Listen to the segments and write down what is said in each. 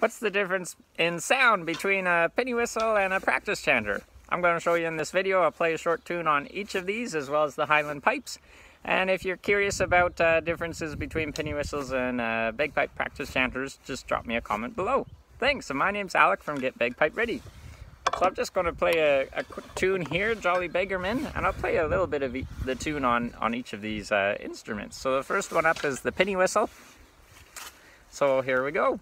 What's the difference in sound between a penny whistle and a practice chanter? I'm going to show you in this video. I'll play a short tune on each of these as well as the Highland pipes. And if you're curious about uh, differences between penny whistles and uh, bagpipe practice chanters, just drop me a comment below. Thanks, and my name's Alec from Get Bagpipe Ready. So I'm just going to play a, a quick tune here, Jolly Beggarman, and I'll play a little bit of e the tune on, on each of these uh, instruments. So the first one up is the penny whistle. So here we go.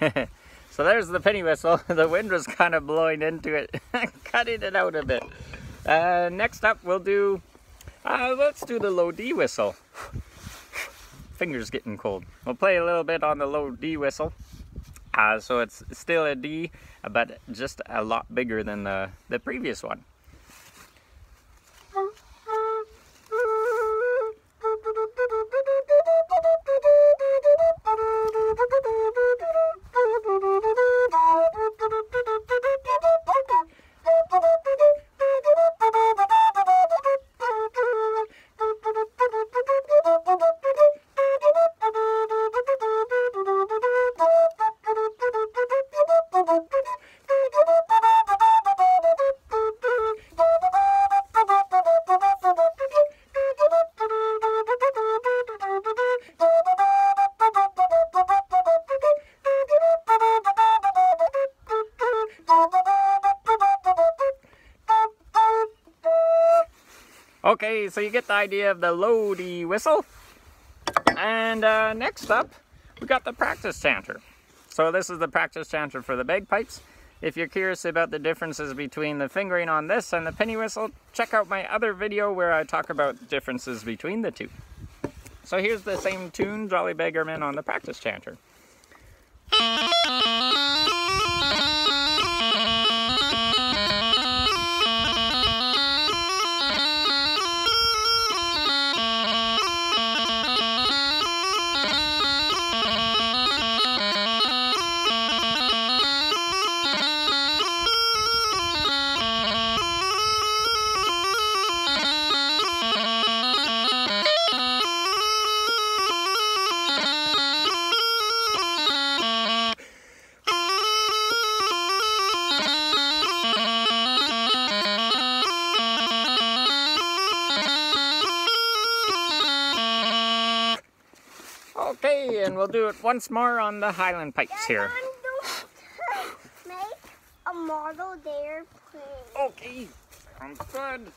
so there's the penny whistle. The wind was kind of blowing into it, cutting it out a bit. Uh, next up, we'll do, uh, let's do the low D whistle. Fingers getting cold. We'll play a little bit on the low D whistle. Uh, so it's still a D, but just a lot bigger than the, the previous one. Okay, so you get the idea of the low D whistle. And uh, next up, we got the practice chanter. So this is the practice chanter for the bagpipes. If you're curious about the differences between the fingering on this and the penny whistle, check out my other video where I talk about differences between the two. So here's the same tune, Jolly Beggarman on the practice chanter. Okay, and we'll do it once more on the Highland pipes here. make a model there, please. Okay, sounds good.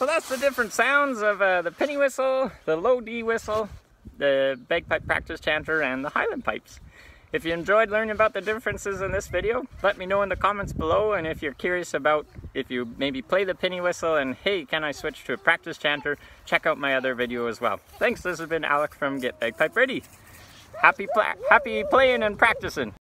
So that's the different sounds of uh, the penny whistle, the low D whistle, the bagpipe practice chanter, and the Highland pipes. If you enjoyed learning about the differences in this video, let me know in the comments below. And if you're curious about if you maybe play the penny whistle and hey, can I switch to a practice chanter, check out my other video as well. Thanks, this has been Alec from Get Bagpipe Ready. Happy, happy playing and practicing.